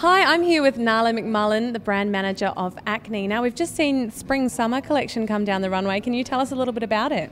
Hi, I'm here with Nala McMullen, the brand manager of Acne. Now, we've just seen spring summer collection come down the runway. Can you tell us a little bit about it?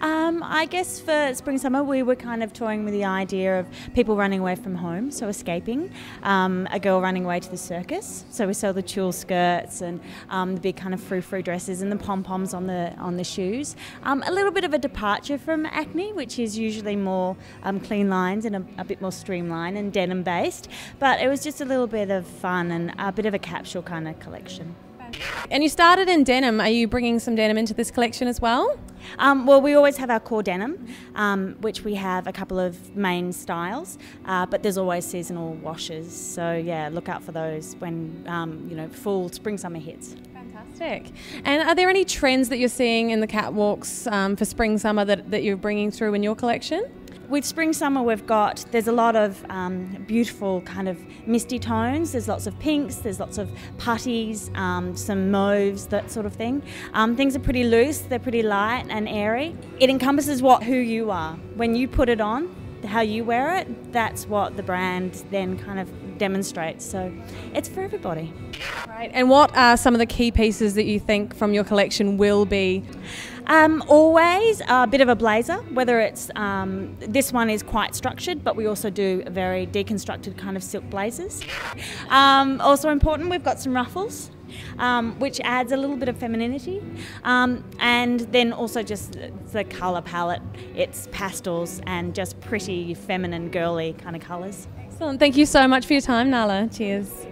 Um, I guess for spring summer, we were kind of toying with the idea of people running away from home, so escaping. Um, a girl running away to the circus, so we sell the tulle skirts and um, the big kind of frou frou dresses and the pom poms on the on the shoes. Um, a little bit of a departure from acne, which is usually more um, clean lines and a, a bit more streamlined and denim based, but it was just a little bit of fun and a bit of a capsule kind of collection. And you started in denim. Are you bringing some denim into this collection as well? Um, well, we always have our core denim, um, which we have a couple of main styles, uh, but there's always seasonal washes. So yeah, look out for those when um, you know full spring summer hits. Fantastic. And are there any trends that you're seeing in the catwalks um, for spring summer that, that you're bringing through in your collection? With spring summer we've got there's a lot of um, beautiful kind of misty tones. There's lots of pinks there's lots of putties um, some mauves that sort of thing. Um, things are pretty loose they're pretty light and airy. It encompasses what who you are. When you put it on how you wear it that's what the brand then kind of demonstrates. So it's for everybody. Right and what are some of the key pieces that you think from your collection will be um, always a bit of a blazer, whether it's um, this one is quite structured, but we also do very deconstructed kind of silk blazers. Um, also important, we've got some ruffles. Um, which adds a little bit of femininity. Um, and then also just the colour palette. It's pastels and just pretty feminine, girly kind of colours. Excellent. Thank you so much for your time, Nala. Cheers.